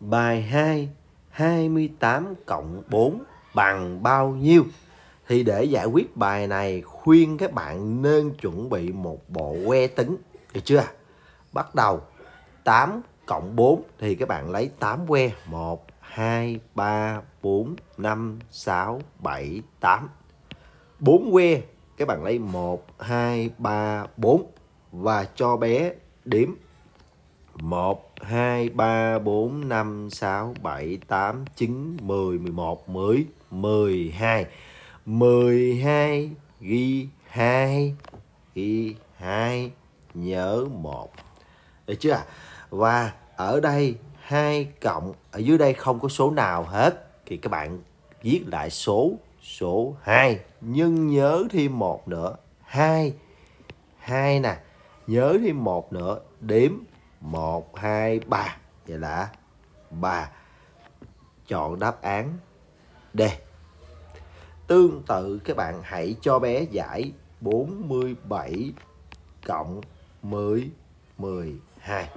Bài 2 28 cộng 4 bằng bao nhiêu? Thì để giải quyết bài này khuyên các bạn nên chuẩn bị một bộ que tính. Được chưa? Bắt đầu. 8 cộng 4 thì các bạn lấy 8 que. 1, 2, 3, 4, 5, 6, 7, 8 4 que. Các bạn lấy 1, 2, 3, 4 và cho bé điểm. 1, 2, 3, 4, 5, 6, 7, 8, 9, 10, 11, 10, 12 12 ghi 2 ghi 2 nhớ 1 được chưa và ở đây 2 cộng ở dưới đây không có số nào hết thì các bạn viết lại số số 2 nhưng nhớ thêm một nữa 2 2 nè nhớ thêm một nữa đếm 1 2 3 vậy là 3 chọn đáp án D. Tương tự, các bạn hãy cho bé giải 47 cộng 10 12